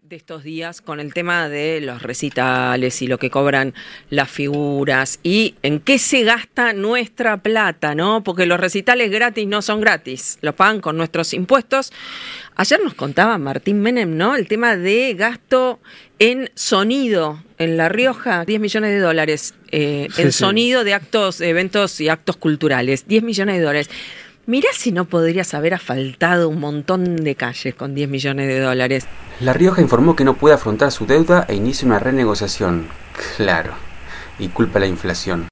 de estos días con el tema de los recitales y lo que cobran las figuras y en qué se gasta nuestra plata, ¿no? Porque los recitales gratis no son gratis, los pagan con nuestros impuestos. Ayer nos contaba Martín Menem, ¿no? El tema de gasto en sonido en La Rioja, 10 millones de dólares eh, en sonido de actos, eventos y actos culturales, 10 millones de dólares. Mirá si no podrías haber asfaltado un montón de calles con 10 millones de dólares. La Rioja informó que no puede afrontar su deuda e inicia una renegociación. Claro. Y culpa la inflación.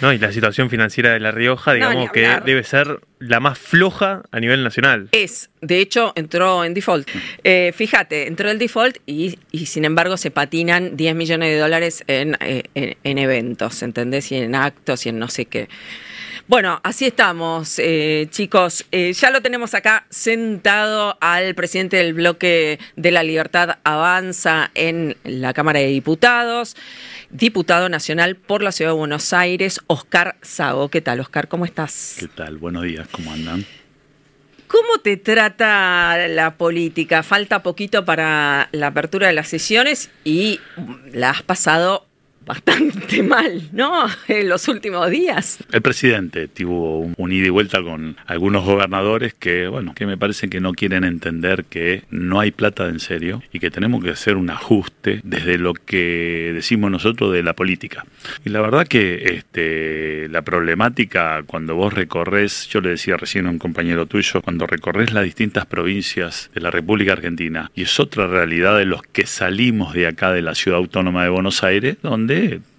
No, y la situación financiera de La Rioja, digamos que debe ser la más floja a nivel nacional. Es, de hecho, entró en default. Eh, fíjate, entró el default y, sin embargo se patinan 10 millones de dólares en, eh, en, en eventos, ¿entendés? Y en actos y en no sé qué. Bueno, así estamos, eh, chicos. Eh, ya lo tenemos acá sentado al presidente del bloque de la Libertad Avanza en la Cámara de Diputados, diputado nacional por la Ciudad de Buenos Aires, Oscar Sago. ¿Qué tal, Oscar? ¿Cómo estás? ¿Qué tal? Buenos días, ¿cómo andan? ¿Cómo te trata la política? Falta poquito para la apertura de las sesiones y la has pasado bastante mal, ¿no? En los últimos días. El presidente tuvo un, ida y vuelta con algunos gobernadores que, bueno, que me parece que no quieren entender que no hay plata en serio y que tenemos que hacer un ajuste desde lo que decimos nosotros de la política. Y la verdad que este, la problemática cuando vos recorres, yo le decía recién a un compañero tuyo, cuando recorres las distintas provincias de la República Argentina, y es otra realidad de los que salimos de acá de la ciudad autónoma de Buenos Aires, donde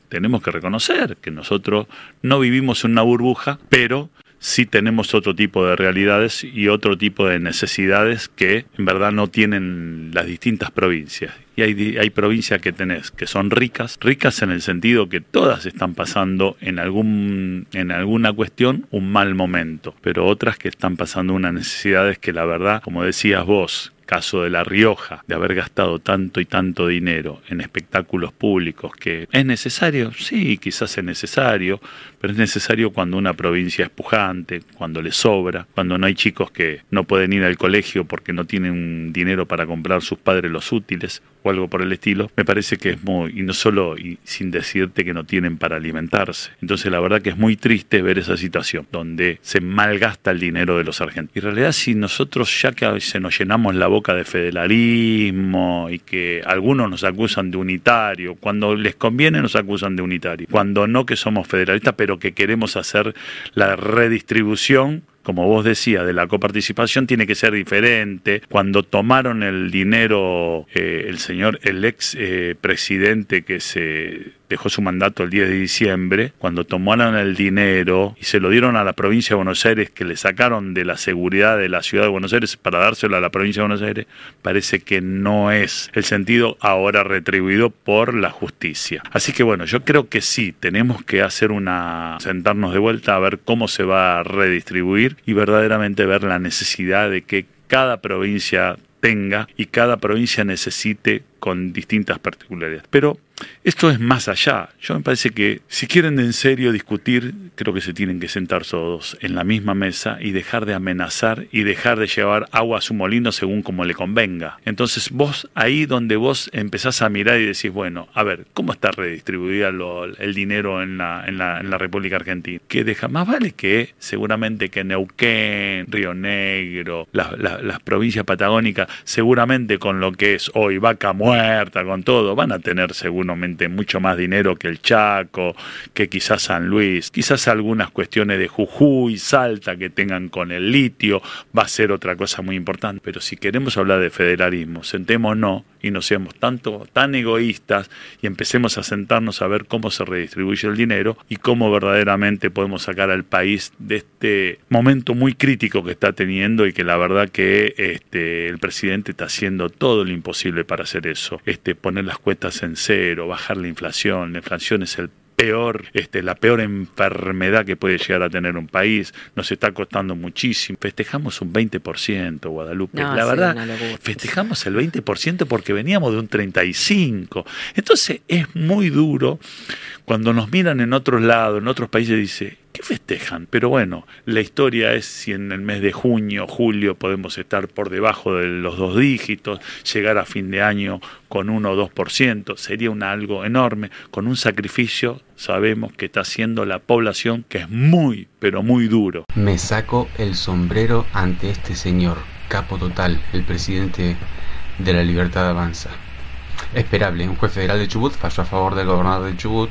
tenemos que reconocer que nosotros no vivimos en una burbuja, pero sí tenemos otro tipo de realidades y otro tipo de necesidades que en verdad no tienen las distintas provincias. Y hay, hay provincias que tenés que son ricas, ricas en el sentido que todas están pasando en, algún, en alguna cuestión un mal momento, pero otras que están pasando unas necesidades que la verdad, como decías vos, caso de La Rioja, de haber gastado tanto y tanto dinero en espectáculos públicos, que es necesario, sí, quizás es necesario, pero es necesario cuando una provincia es pujante, cuando le sobra, cuando no hay chicos que no pueden ir al colegio porque no tienen dinero para comprar sus padres los útiles o algo por el estilo, me parece que es muy, y no solo y sin decirte que no tienen para alimentarse. Entonces la verdad que es muy triste ver esa situación, donde se malgasta el dinero de los argentinos. Y en realidad si nosotros ya que se nos llenamos la boca de federalismo y que algunos nos acusan de unitario. Cuando les conviene nos acusan de unitario. Cuando no que somos federalistas, pero que queremos hacer la redistribución como vos decías, de la coparticipación tiene que ser diferente. Cuando tomaron el dinero, eh, el señor, el ex eh, presidente que se dejó su mandato el 10 de diciembre, cuando tomaron el dinero y se lo dieron a la provincia de Buenos Aires, que le sacaron de la seguridad de la ciudad de Buenos Aires para dárselo a la provincia de Buenos Aires, parece que no es el sentido ahora retribuido por la justicia. Así que bueno, yo creo que sí, tenemos que hacer una, sentarnos de vuelta a ver cómo se va a redistribuir y verdaderamente ver la necesidad de que cada provincia tenga y cada provincia necesite con distintas particularidades. Pero esto es más allá. Yo me parece que si quieren en serio discutir, creo que se tienen que sentar todos en la misma mesa y dejar de amenazar y dejar de llevar agua a su molino según como le convenga. Entonces vos ahí donde vos empezás a mirar y decís, bueno, a ver, ¿cómo está redistribuida el dinero en la, en, la, en la República Argentina? Que deja más vale que seguramente que Neuquén, Río Negro, las, las provincias patagónicas, seguramente con lo que es hoy Vaca Muerta, con todo, van a tener según mucho más dinero que el Chaco, que quizás San Luis, quizás algunas cuestiones de Jujuy, Salta que tengan con el litio, va a ser otra cosa muy importante. Pero si queremos hablar de federalismo, sentémonos y no seamos tanto, tan egoístas y empecemos a sentarnos a ver cómo se redistribuye el dinero y cómo verdaderamente podemos sacar al país de este momento muy crítico que está teniendo y que la verdad que este, el presidente está haciendo todo lo imposible para hacer eso, este, poner las cuentas en cero, bajar la inflación, la inflación es el peor, este, la peor enfermedad que puede llegar a tener un país, nos está costando muchísimo. Festejamos un 20%, Guadalupe. la verdad, festejamos el 20% porque veníamos de un 35%. Entonces es muy duro cuando nos miran en otros lados, en otros países, dice, ¿Qué festejan? Pero bueno, la historia es si en el mes de junio, julio podemos estar por debajo de los dos dígitos, llegar a fin de año con 1 o 2%, sería un algo enorme, con un sacrificio sabemos que está haciendo la población que es muy, pero muy duro. Me saco el sombrero ante este señor, capo total, el presidente de la Libertad Avanza. Esperable, un juez federal de Chubut falló a favor del gobernador de Chubut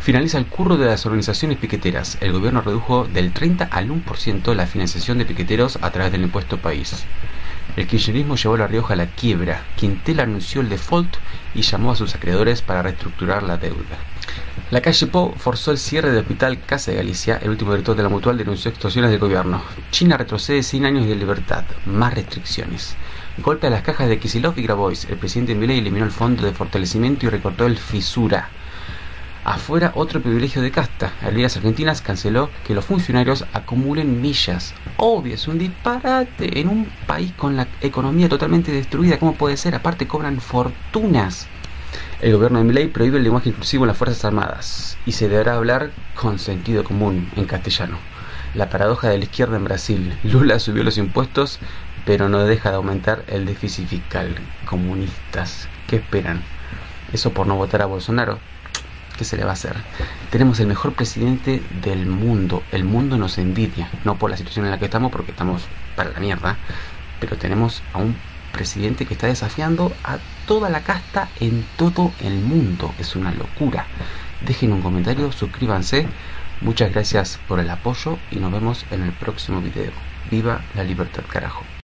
Finaliza el curro de las organizaciones piqueteras. El gobierno redujo del 30 al 1% la financiación de piqueteros a través del impuesto país. El kirchnerismo llevó a La Rioja a la quiebra. Quintel anunció el default y llamó a sus acreedores para reestructurar la deuda. La calle Po forzó el cierre del hospital Casa de Galicia. El último director de la Mutual denunció extorsiones del gobierno. China retrocede 100 años de libertad. Más restricciones. Golpe a las cajas de Kisilov y Grabois. El presidente Milei eliminó el fondo de fortalecimiento y recortó el fisura. Afuera, otro privilegio de casta. Aerolíneas Argentinas canceló que los funcionarios acumulen millas. Obvio, es un disparate. En un país con la economía totalmente destruida, ¿cómo puede ser? Aparte, cobran fortunas. El gobierno de Milei prohíbe el lenguaje inclusivo en las Fuerzas Armadas y se deberá hablar con sentido común en castellano. La paradoja de la izquierda en Brasil. Lula subió los impuestos, pero no deja de aumentar el déficit fiscal. Comunistas, ¿qué esperan? ¿Eso por no votar a Bolsonaro? ¿Qué se le va a hacer? Tenemos el mejor presidente del mundo. El mundo nos envidia, no por la situación en la que estamos, porque estamos para la mierda, pero tenemos a un presidente que está desafiando a toda la casta en todo el mundo. Es una locura. Dejen un comentario, suscríbanse. Muchas gracias por el apoyo y nos vemos en el próximo video. Viva la libertad, carajo.